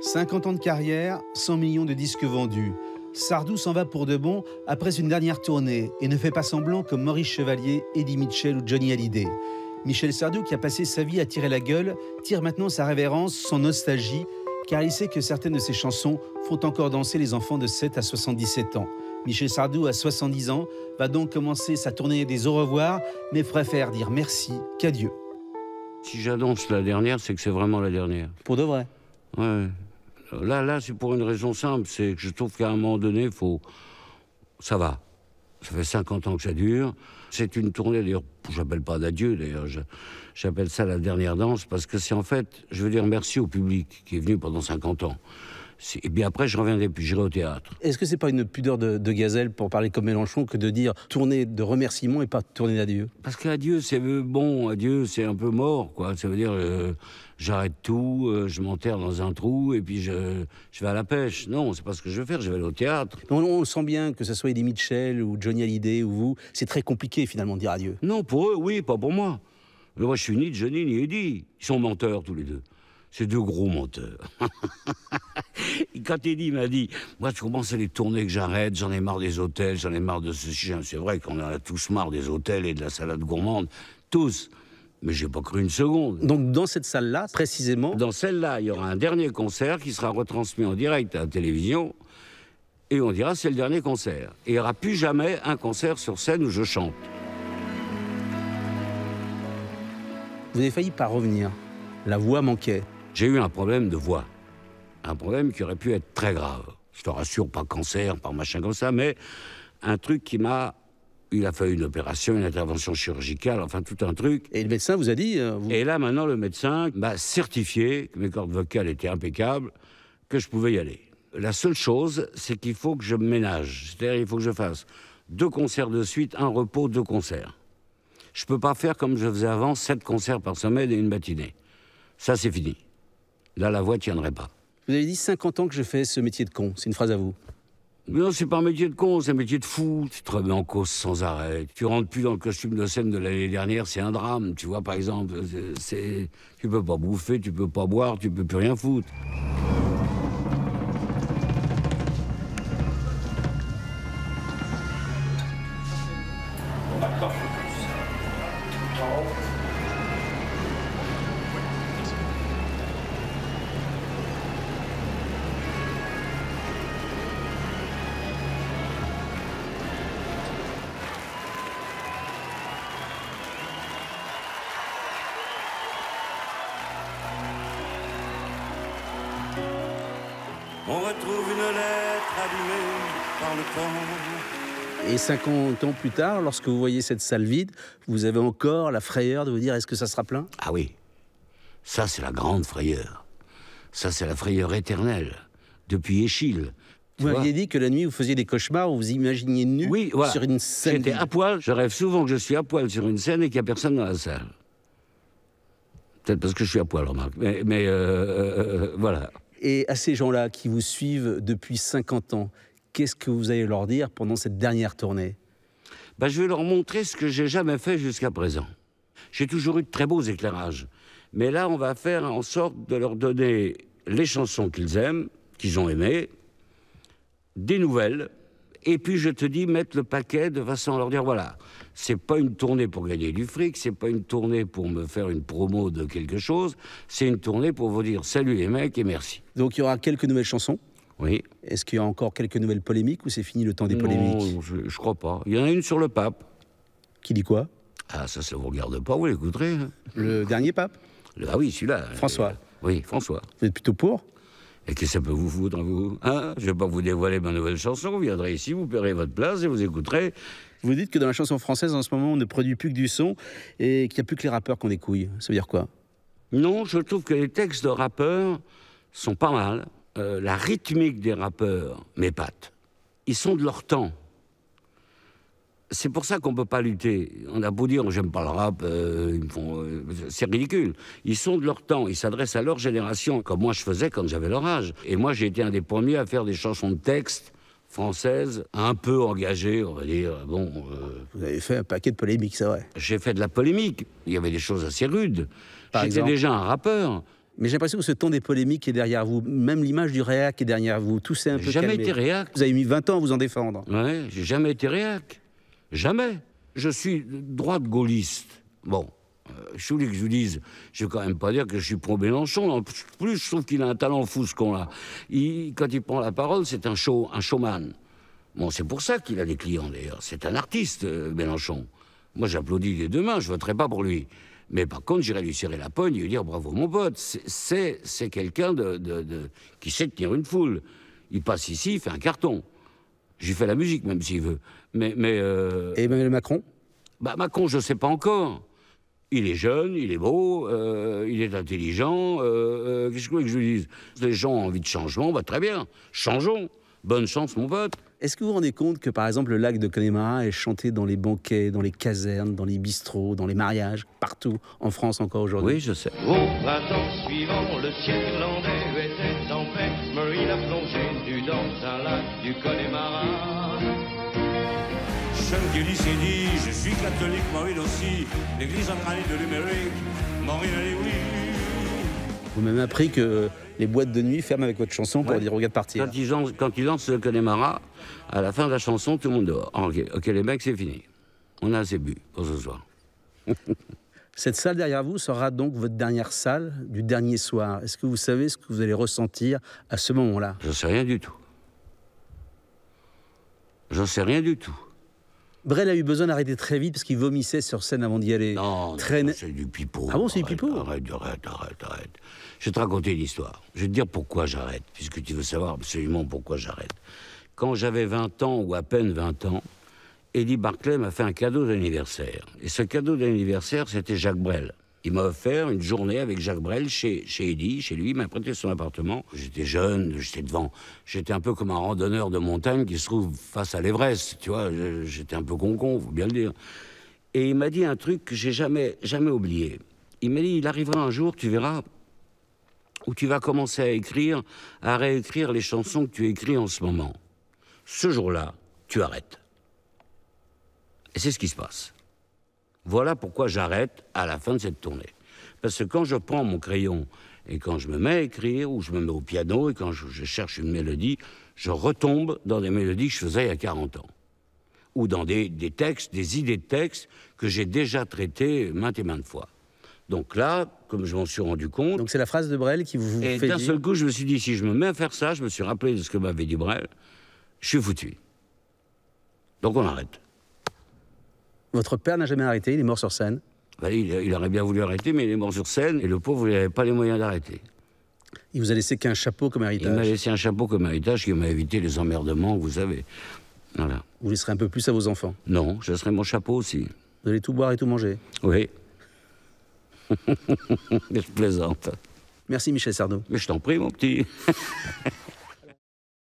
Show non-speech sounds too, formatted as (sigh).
50 ans de carrière, 100 millions de disques vendus. Sardou s'en va pour de bon après une dernière tournée et ne fait pas semblant comme Maurice Chevalier, Eddie Mitchell ou Johnny Hallyday. Michel Sardou, qui a passé sa vie à tirer la gueule, tire maintenant sa révérence, son nostalgie, car il sait que certaines de ses chansons font encore danser les enfants de 7 à 77 ans. Michel Sardou, à 70 ans, va donc commencer sa tournée des au revoir, mais préfère dire merci qu'adieu. Si j'annonce la dernière, c'est que c'est vraiment la dernière. Pour de vrai Ouais. Là, là, c'est pour une raison simple, c'est que je trouve qu'à un moment donné, faut, ça va. Ça fait 50 ans que ça dure. C'est une tournée, d'ailleurs, j'appelle pas d'adieu, d'ailleurs, j'appelle ça la dernière danse, parce que c'est en fait, je veux dire merci au public qui est venu pendant 50 ans. Et bien après, je reviendrai, puis j'irai au théâtre. Est-ce que c'est pas une pudeur de, gazelle, pour parler comme Mélenchon, que de dire tournée de remerciement et pas tournée d'adieu? Parce qu'adieu, c'est bon, adieu, c'est un peu mort, quoi. Ça veut dire, euh, j'arrête tout, euh, je m'enterre dans un trou, et puis je, je, vais à la pêche. Non, c'est pas ce que je veux faire, je vais aller au théâtre. On, on sent bien, que ce soit Eddie Mitchell, ou Johnny Hallyday, ou vous, c'est très compliqué, finalement, de dire adieu. Non, pour eux, oui, pas pour moi. moi, je suis ni Johnny ni Eddie. Ils sont menteurs, tous les deux. C'est deux gros menteurs. (laughs) quand Eddie m'a dit, moi je commence à les tourner que j'arrête, j'en ai marre des hôtels, j'en ai marre de ceci, c'est vrai qu'on en a tous marre des hôtels et de la salade gourmande, tous. Mais j'ai pas cru une seconde. Donc dans cette salle-là, précisément Dans celle-là, il y aura un dernier concert qui sera retransmis en direct à la télévision. Et on dira c'est le dernier concert. Et il n'y aura plus jamais un concert sur scène où je chante. Vous avez failli pas revenir. La voix manquait. J'ai eu un problème de voix. Un problème qui aurait pu être très grave. Je te rassure, pas cancer, pas machin comme ça, mais un truc qui m'a il a fallu une opération, une intervention chirurgicale, enfin tout un truc. Et le médecin vous a dit euh, Et là, maintenant, le médecin m'a certifié que mes cordes vocales étaient impeccables, que je pouvais y aller. La seule chose, c'est qu'il faut que je me ménage. C'est-à-dire, il faut que je fasse deux concerts de suite, un repos, deux concerts. Je peux pas faire comme je faisais avant, sept concerts par semaine et une matinée. Ça, c'est fini. Là, la voix ne tiendrait pas. Vous avez dit 50 ans que je fais ce métier de con. C'est une phrase à vous. Non, c'est pas un métier de con, c'est un métier de fou. Tu te remets en cause sans arrêt. Tu rentres plus dans le costume de scène de l'année dernière, c'est un drame. Tu vois, par exemple, c'est, tu peux pas bouffer, tu peux pas boire, tu peux plus rien foutre. On retrouve une lettre abîmée par le temps. Et 50 ans plus tard, lorsque vous voyez cette salle vide, vous avez encore la frayeur de vous dire est-ce que ça sera plein? Ah oui, ça c'est la grande frayeur. Ça c'est la frayeur éternelle, depuis Échille. Vous m'aviez dit que la nuit, vous faisiez des cauchemars où vous imaginiez nu oui, sur une scène. J'étais à poil. Je rêve souvent que je suis à poil sur une scène et qu'il n'y a personne dans la salle. Peut-être parce que je suis à poil, remarque. Mais, mais euh, euh, euh, voilà. Et à ces gens-là qui vous suivent depuis 50 ans, qu'est-ce que vous allez leur dire pendant cette dernière tournée? Ben, Je vais leur montrer ce que j'ai jamais fait jusqu'à présent. J'ai toujours eu de très beaux éclairages. Mais là, on va faire en sorte de leur donner les chansons qu'ils aiment, qu'ils ont aimées, des nouvelles, et puis je te dis mettre le paquet de façon à leur dire voilà, c'est pas une tournée pour gagner du fric, c'est pas une tournée pour me faire une promo de quelque chose, c'est une tournée pour vous dire salut les mecs et merci. Donc il y aura quelques nouvelles chansons Oui. Est-ce qu'il y a encore quelques nouvelles polémiques ou c'est fini le temps des polémiques? Non, je, je, crois pas. Il y en a une sur le pape. Qui dit quoi? Ah ça, ça vous regarde pas, vous l'écouterez. Hein. Le dernier pape? Ah oui, celui-là. François. oui, François. Vous êtes plutôt pour? Et que ça peut vous foutre, vous hein? Je ne vais pas vous dévoiler ma nouvelle chanson. Vous viendrez ici, vous paierez votre place et vous écouterez. Vous dites que dans la chanson française, en ce moment, on ne produit plus que du son et qu'il n'y a plus que les rappeurs qui ont des couilles. Ça veut dire quoi? Non, je trouve que les textes de rappeurs sont pas mal. Euh, la rythmique des rappeurs m'épate. Ils sont de leur temps c'est pour ça qu'on ne peut pas lutter. On a beau dire, j'aime pas le rap, euh, euh, c'est ridicule. Ils sont de leur temps, ils s'adressent à leur génération, comme moi je faisais quand j'avais leur âge. Et moi j'ai été un des premiers à faire des chansons de texte françaises, un peu engagées, on va dire. Bon, euh, Vous avez fait un paquet de polémiques, c'est vrai. J'ai fait de la polémique. Il y avait des choses assez rudes. J'étais déjà un rappeur. Mais j'ai l'impression que ce temps des polémiques est derrière vous, même l'image du réac est derrière vous. Tout s'est un peu J'ai jamais calmé. été réac. Vous avez mis 20 ans à vous en défendre. Ouais, j'ai jamais été réac. Jamais. Je suis droite gaulliste. Bon, euh, je voulais que je vous dise, je vais quand même pas dire que je suis pro Mélenchon. En plus, je trouve qu'il a un talent fou, ce qu'on-là. Il- Quand il prend la parole, c'est un, show, un showman. Bon, c'est pour ça qu'il a des clients, d'ailleurs. C'est un artiste, euh, Mélenchon. Moi, j'applaudis les deux mains, je voterai pas pour lui. Mais par contre, j'irai lui serrer la pogne et lui dire bravo, mon pote. C'est- quelqu'un qui sait tenir une foule. Il passe ici, il fait un carton. J'ai fait la musique, même s'il veut. Mais, mais euh, Et Emmanuel Macron? Bah, Macron, je ne sais pas encore. Il est jeune, il est beau, euh, il est intelligent. euh, Qu'est-ce que vous voulez que je vous dise? Les gens ont envie de changement, bah, très bien. Changeons. Bonne chance, mon pote. Est-ce que vous vous rendez compte que, par exemple, le lac de Connemara est chanté dans les banquets, dans les casernes, dans les bistrots, dans les mariages, partout en France encore aujourd'hui? Oui, je sais. Au printemps suivant, le ciel irlandais était en paix. Murray a plongé nu dans un lac du Connemara. Sean Kelly s'est dit, je suis catholique, Maureen aussi. L'église centraliste de l'Amérique, Maureen elle est oui. Vous m'avez appris que les boîtes de nuit ferment avec votre chanson pour Ouais. dire regarde partir. Quand ils, lancent, quand ils lancent le Connemara, à la fin de la chanson, tout le monde dehors. Ah, ok, ok, les mecs, c'est fini. On a assez bu pour ce soir. (laughs) Cette salle derrière vous sera donc votre dernière salle du dernier soir. Est-ce que vous savez ce que vous allez ressentir à ce moment-là? Je sais rien du tout. Je sais rien du tout. Brel a eu besoin d'arrêter très vite parce qu'il vomissait sur scène avant d'y aller. Non, c'est du pipeau. Ah bon, c'est du pipeau Arrête, arrête, arrête, arrête. Je vais te raconter une histoire. Je vais te dire pourquoi j'arrête, puisque tu veux savoir absolument pourquoi j'arrête. Quand j'avais 20 ans, ou à peine 20 ans, Eddie Barclay m'a fait un cadeau d'anniversaire. Et ce cadeau d'anniversaire, c'était Jacques Brel. Il m'a offert une journée avec Jacques Brel chez, chez Eddie, chez lui, il m'a prêté son appartement. J'étais jeune, j'étais devant. J'étais un peu comme un randonneur de montagne qui se trouve face à l'Everest, tu vois. J'étais un peu con-con, faut bien le dire. Et il m'a dit un truc que j'ai jamais, jamais oublié. Il m'a dit, il arrivera un jour, tu verras, où tu vas commencer à écrire, à réécrire les chansons que tu écris en ce moment. Ce jour-là, tu arrêtes. Et c'est ce qui se passe. Voilà pourquoi j'arrête à la fin de cette tournée. Parce que quand je prends mon crayon et quand je me mets à écrire, ou je me mets au piano et quand je, je cherche une mélodie, je retombe dans des mélodies que je faisais il y a 40 ans. Ou dans des, des textes, des idées de textes que j'ai déjà traitées maintes et maintes fois. Donc là, comme je m'en suis rendu compte, Donc c'est la phrase de Brel qui vous et fait d'un dire... seul coup, je me suis dit, si je me mets à faire ça, je me suis rappelé de ce que m'avait dit Brel, je suis foutu. Donc on arrête. Votre père n'a jamais arrêté, il est mort sur scène. Ben, il, il aurait bien voulu arrêter, mais il est mort sur scène, et le pauvre, il n'avait pas les moyens d'arrêter. Il vous a laissé qu'un chapeau comme Il m'a héritage. laissé un chapeau comme héritage qui m'a évité les emmerdements que vous avez. Voilà. Vous laisserez un peu plus à vos enfants. Non, je serai mon chapeau aussi. Vous allez tout boire et tout manger. Oui. (laughs) je plaisante. Merci Michel Sardou. Mais je t'en prie, mon petit. (laughs)